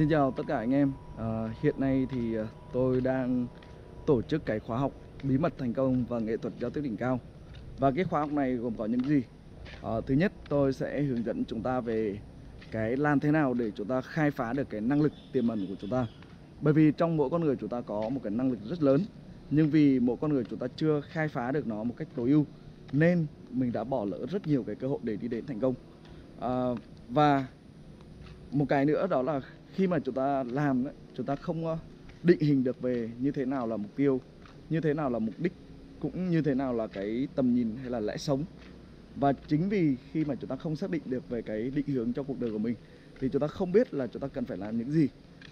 Xin chào tất cả anh em. À, Hiện nay thì ờ, tôi đang tổ chức cái khóa học bí mật thành công và nghệ thuật giao tiếp đỉnh cao. Và cái khóa học này gồm có những gì? À, thứ nhất tôi sẽ hướng dẫn chúng ta về cái làm thế nào để chúng ta khai phá được cái năng lực tiềm ẩn của chúng ta. Bởi vì trong mỗi con người chúng ta có một cái năng lực rất lớn Nhưng vì mỗi con người chúng ta chưa khai phá được nó một cách tối ưu Nên mình đã bỏ lỡ rất nhiều cái cơ hội để đi đến thành công. À, Và một cái nữa đó là khi mà chúng ta làm đấy, chúng ta không định hình được về như thế nào là mục tiêu như thế nào là mục đích cũng như thế nào là cái tầm nhìn hay là lẽ sống và chính vì khi mà chúng ta không xác định được về cái định hướng cho cuộc đời của mình thì chúng ta không biết là chúng ta cần phải làm những gì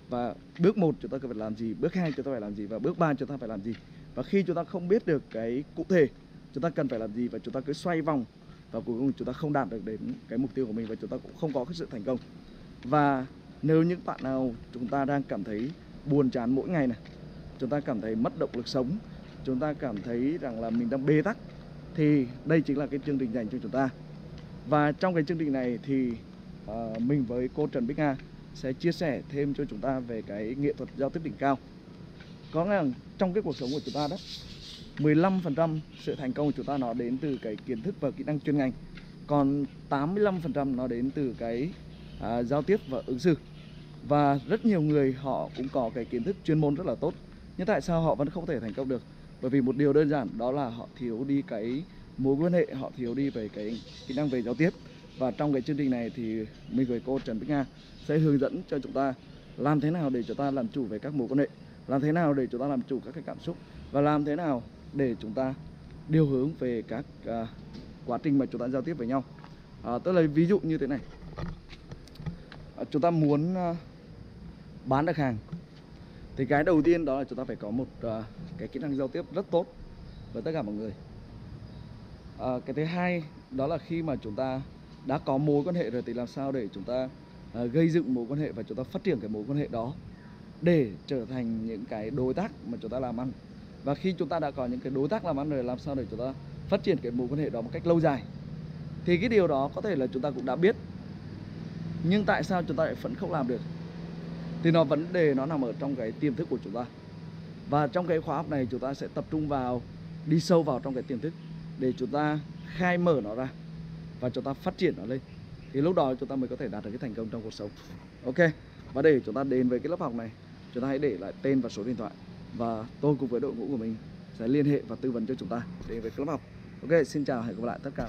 và bước một chúng ta cần phải làm gì bước hai chúng ta phải làm gì và bước ba chúng ta phải làm gì và khi chúng ta không biết được cái cụ thể chúng ta cần phải làm gì và chúng ta cứ xoay vòng và cuối cùng chúng ta không đạt được đến cái mục tiêu của mình và chúng ta cũng không có cái sự thành công và nếu những bạn nào chúng ta đang cảm thấy buồn chán mỗi ngày này Chúng ta cảm thấy mất động lực sống Chúng ta cảm thấy rằng là mình đang bế tắc Thì đây chính là cái chương trình dành cho chúng ta. Và trong cái chương trình này thì uh, mình với cô Trần Bích Nga Sẽ chia sẻ thêm cho chúng ta về cái nghệ thuật giao tiếp đỉnh cao. Có nghĩa là trong cái cuộc sống của chúng ta đó 15% sự thành công của chúng ta nó đến từ cái kiến thức và kỹ năng chuyên ngành Còn 85% nó đến từ cái à, giao tiếp và ứng xử và rất nhiều người họ cũng có cái kiến thức chuyên môn rất là tốt. Nhưng tại sao họ vẫn không thể thành công được? Bởi vì một điều đơn giản đó là họ thiếu đi cái mối quan hệ họ thiếu đi về cái kỹ năng về giao tiếp. Và trong cái chương trình này thì mình với cô Trần Bích Nga sẽ hướng dẫn cho chúng ta làm thế nào để chúng ta làm chủ về các mối quan hệ làm thế nào để chúng ta làm chủ các cái cảm xúc và làm thế nào để chúng ta điều hướng về các uh, quá trình mà chúng ta giao tiếp với nhau. À, tôi lấy ví dụ như thế này. À, chúng ta muốn uh, bán được hàng. Thì cái đầu tiên đó là chúng ta phải có một uh, cái kỹ năng giao tiếp rất tốt với tất cả mọi người. Uh, cái thứ hai đó là khi mà chúng ta đã có mối quan hệ rồi thì làm sao để chúng ta uh, gây dựng mối quan hệ và chúng ta phát triển cái mối quan hệ đó để trở thành những cái đối tác mà chúng ta làm ăn. Và khi chúng ta đã có những cái đối tác làm ăn rồi làm sao để chúng ta phát triển cái mối quan hệ đó một cách lâu dài? Thì cái điều đó có thể là chúng ta cũng đã biết nhưng tại sao chúng ta lại vẫn không làm được? Thì nó vấn đề nó nằm ở trong cái tiềm thức của chúng ta. Và trong cái khóa học này chúng ta sẽ tập trung vào, đi sâu vào trong cái tiềm thức để chúng ta khai mở nó ra và chúng ta phát triển nó lên. Thì lúc đó chúng ta mới có thể đạt được cái thành công trong cuộc sống. Ok, và để chúng ta đến với cái lớp học này, chúng ta hãy để lại tên và số điện thoại. Và tôi cùng với đội ngũ của mình sẽ liên hệ và tư vấn cho chúng ta đến với cái lớp học. Ok, xin chào, hẹn gặp lại tất cả